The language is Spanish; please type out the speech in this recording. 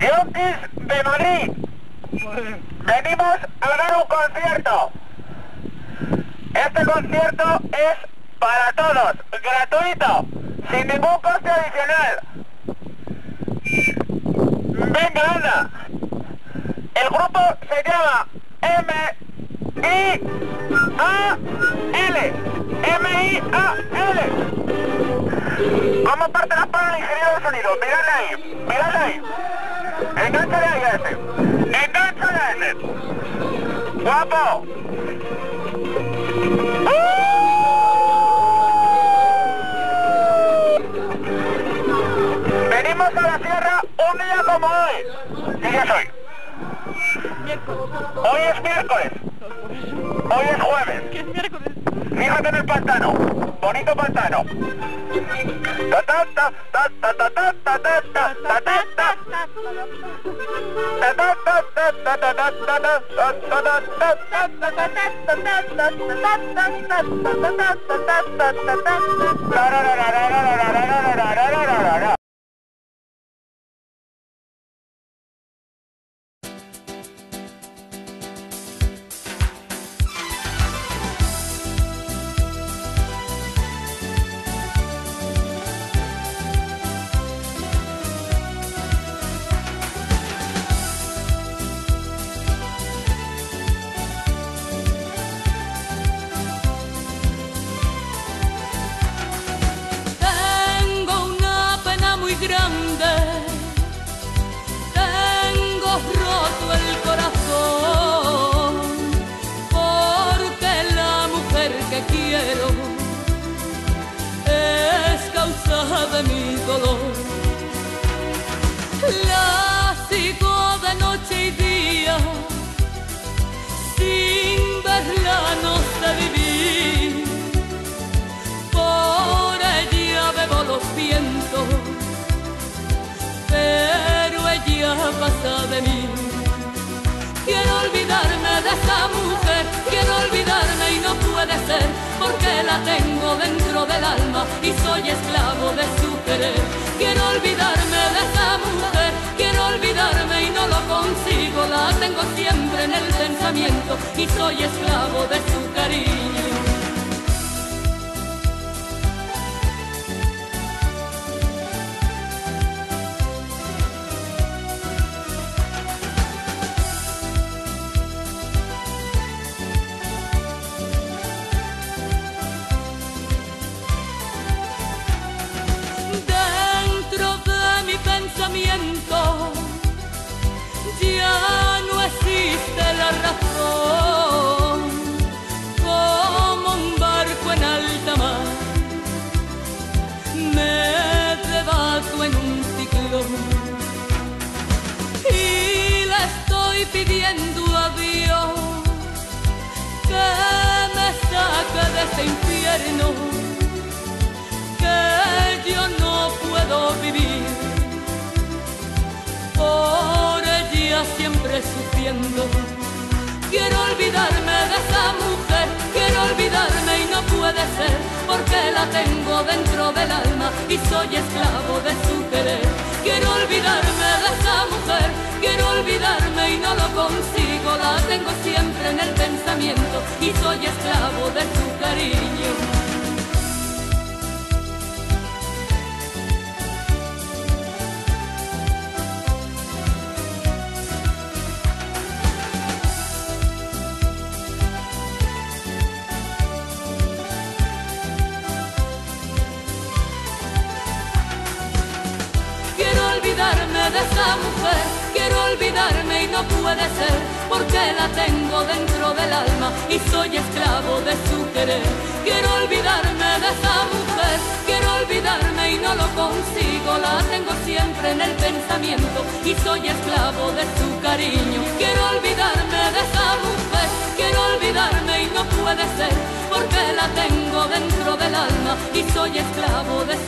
Yonkis de Madrid. Venimos a dar un concierto. Este concierto es para todos, gratuito, sin ningún coste adicional. Venga, anda. El grupo se llama M I A L. M I A L. ¿Cómo parte la palabra el ingeniero de sonido? Mirad ahí, mirad ahí. Engánchale ahí a ese. Engánchale a ese. Guapo. Venimos a la sierra un día como hoy. ¿Qué día es hoy? Hoy es miércoles. Hoy es jueves. ¿Qué es miércoles? Fíjate en el pantano. Bonito pantano. Tengo dentro del alma y soy esclavo de su querer. Quiero olvidarme de esa mujer, quiero olvidarme y no lo consigo, la tengo siempre en el pensamiento y soy esclavo de su cariño. Quiero olvidarme de esa mujer, quiero olvidarme y no puede ser, porque la tengo dentro del alma y soy esclavo de su querer. Quiero olvidarme de esa mujer, quiero olvidarme y no lo consigo, la tengo siempre en el no puede ser, porque la tengo dentro del alma y soy esclavo de su querer. Quiero olvidarme de esa mujer, quiero olvidarme y no lo consigo, la tengo siempre en el pensamiento y soy esclavo de su cariño. Quiero olvidarme de esa mujer, quiero olvidarme y no puede ser, porque la tengo dentro del alma y soy esclavo de su